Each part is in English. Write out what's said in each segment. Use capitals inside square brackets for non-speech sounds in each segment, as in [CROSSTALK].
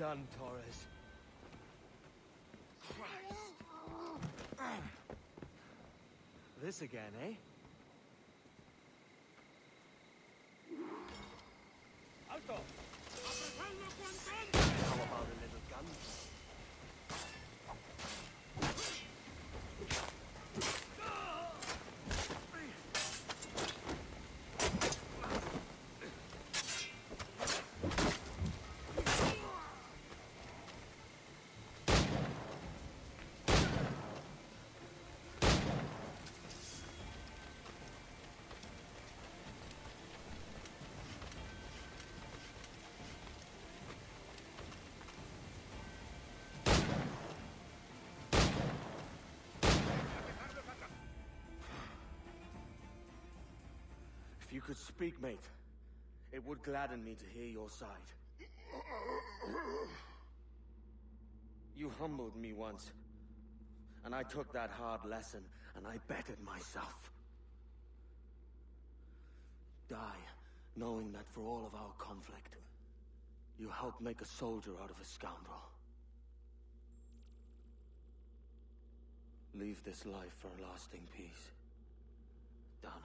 gun, Torres. [CLEARS THROAT] This again, eh? If you could speak, mate, it would gladden me to hear your side. You humbled me once, and I took that hard lesson, and I bettered myself. Die, knowing that for all of our conflict, you helped make a soldier out of a scoundrel. Leave this life for a lasting peace, down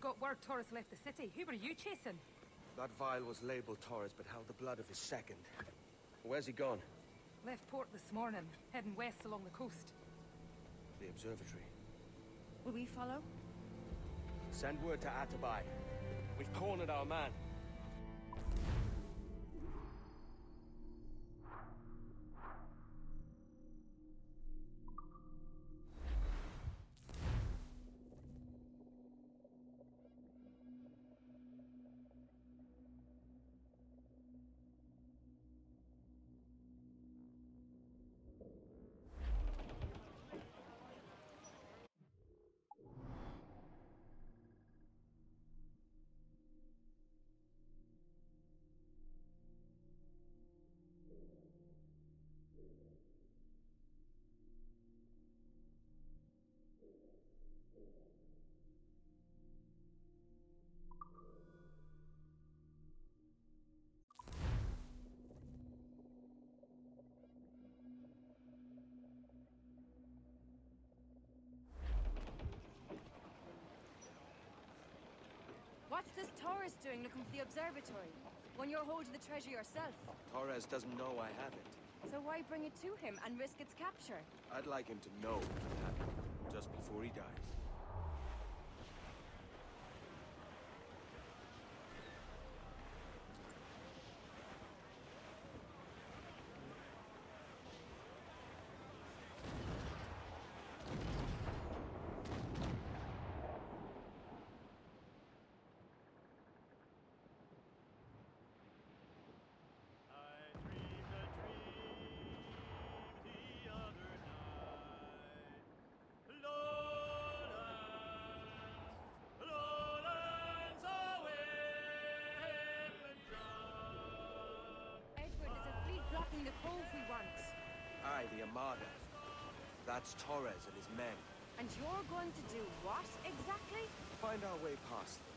We got word Torres left the city. Who were you chasing? That vial was labeled Torres, but held the blood of his second. Where's he gone? Left port this morning, heading west along the coast. The observatory. Will we follow? Send word to Atabai. We've cornered our man. This Torres doing looking for the observatory? When you're holding the treasure yourself. Torres doesn't know I have it. So why bring it to him and risk its capture? I'd like him to know have it, just before he dies. Blocking the cove we want. Aye, the Armada. That's Torres and his men. And you're going to do what exactly? Find our way past them.